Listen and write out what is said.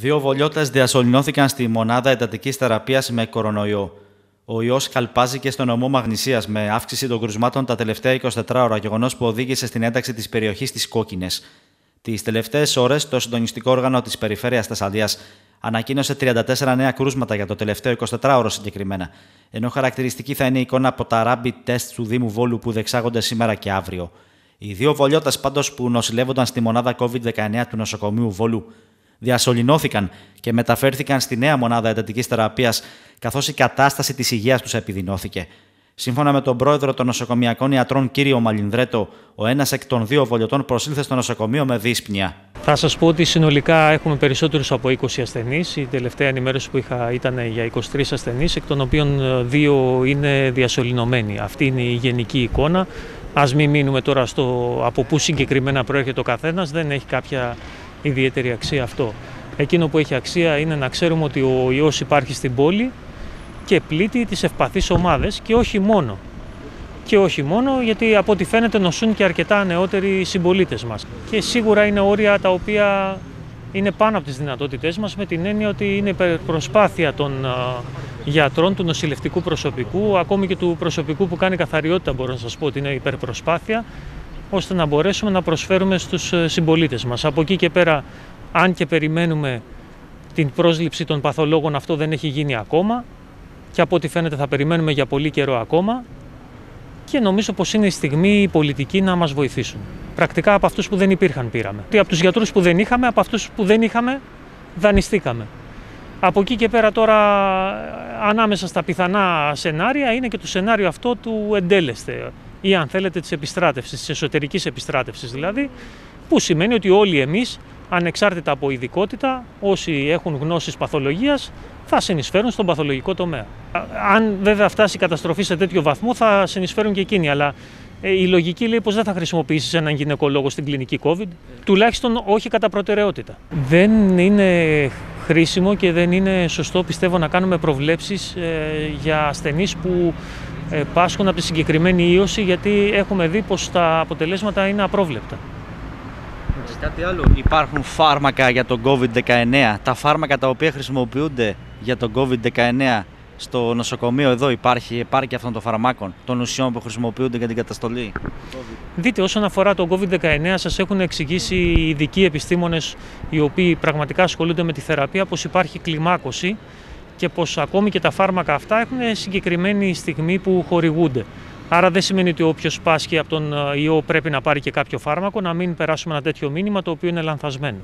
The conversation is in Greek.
Δύο βολιώτες διασωληνώθηκαν στη μονάδα εντατικής θεραπείας με κορονοϊό. Ο ιός καλπάζει και στο νομό Μαγνησίας με αύξηση των κρουσμάτων τα τελευταία 24 ώρα, γεγονός που οδήγησε στην ένταξη της περιοχής της Κόκκινες. Τις τελευταίες ώρες, το συντονιστικό όργανο της Περιφέρειας Θεσσαλίας ανακοίνωσε 34 νέα κρούσματα για το τελευταίο 24ωρο συγκεκριμένα, ενώ χαρακτηριστική θα είναι η εικόνα από τα rapid test του Δήμου Βόλου που δεξάγονται σήμερα και αύριο. Οι δύο βολιώτες πάντως που νοσηλεύονταν στη μονάδα COVID-19 του νοσοκομείου Βόλου διασωληνώθηκαν και μεταφέρθηκαν στη νέα μονάδα εντατικής θεραπείας, καθώς η κατάσταση της υγείας τους επιδεινώθηκε. Σύμφωνα με τον πρόεδρο των νοσοκομιακών ιατρών, κύριο Μαλινδρέτο, ο ένας εκ των δύο βολιωτών προσήλθε στο νοσοκομείο με δύσπνοια. Θα σας πω ότι συνολικά έχουμε περισσότερους από 20 ασθενείς. Η τελευταία ενημέρωση που είχα ήταν για 23 ασθενείς, εκ των οποίων ε, δύο είναι διασωληνωμένοι. Αυτή είναι η γενική εικόνα. Α μην μείνουμε τώρα στο από πού συγκεκριμένα προέρχεται ο καθένας, δεν έχει κάποια ιδιαίτερη αξία αυτό. Εκείνο που έχει αξία είναι να ξέρουμε ότι ο ιός υπάρχει στην πόλη και πλήττει τις ευπαθείς ομάδες και όχι μόνο. Και όχι μόνο γιατί από ό,τι φαίνεται νοσούν και αρκετά νεότεροι συμπολίτες μας. Και σίγουρα είναι όρια τα οποία είναι πάνω από τις δυνατότητές μας με την έννοια ότι είναι προσπάθεια των γιατρών, του νοσηλευτικού προσωπικού, ακόμη και του προσωπικού που κάνει καθαριότητα μπορώ να σας πω ότι είναι υπερπροσπάθεια ώστε να μπορέσουμε να προσφέρουμε στους ε, συμπολίτες μας. Από εκεί και πέρα, αν και περιμένουμε την πρόσληψη των παθολόγων, αυτό δεν έχει γίνει ακόμα και από ό,τι φαίνεται θα περιμένουμε για πολύ καιρό ακόμα και νομίζω πως είναι η στιγμή οι πολιτικοί να μας βοηθήσουν. Πρακτικά από αυτούς που δεν υπήρχαν πήραμε. Από τους γιατρούς που δεν είχαμε, από αυτούς που δεν είχαμε, δανειστήκαμε. Από εκεί και πέρα τώρα ανάμεσα στα πιθανά σενάρια είναι και το σενάριο αυτό του εντέλεστε ή αν θέλετε της επιστράτευσης, της εσωτερικής επιστράτευσης δηλαδή, που σημαίνει ότι όλοι εμείς, ανεξάρτητα από ειδικότητα, όσοι έχουν γνώσεις παθολογίας, θα συνεισφέρουν στον παθολογικό τομέα. Αν βέβαια φτάσει η καταστροφή σε τέτοιο βαθμό, θα συνεισφέρουν και εκείνοι, αλλά ε, η λογική λέει πως δεν θα χρησιμοποιήσεις έναν γυναικολόγο στην κλινική COVID, τουλάχιστον όχι κατά προτεραιότητα. Δεν είναι χρήσιμο και δεν είναι σωστό πιστεύω να κάνουμε προβλέψεις ε, για ασθενείς που ε, πάσχουν από τη συγκεκριμένη ίωση γιατί έχουμε δει πως τα αποτελέσματα είναι απρόβλεπτα. Κάτι άλλο. Υπάρχουν φάρμακα για τον COVID-19. Τα φάρμακα τα οποία χρησιμοποιούνται για τον COVID-19 στο νοσοκομείο εδώ υπάρχει επάρκεια αυτών των φαρμάκων, των ουσιών που χρησιμοποιούνται για την καταστολή; Δείτε, όσον αφορά το COVID-19, σας έχουν εξηγήσει οι ειδικοί επιστήμονες οι οποίοι πραγματικά ασχολούνται με τη θεραπεία πως υπάρχει κλιμάκωση και πως ακόμη και τα φάρμακα αυτά έχουν συγκεκριμένη στιγμή που χορηγούνται. Άρα δεν σημαίνει ότι όποιος πάσχει από τον ε, ιό πρέπει να πάρει και κάποιο φάρμακο, να μην περάσουμε ένα τέτοιο μήνυμα το οποίο είναι λανθασμένο.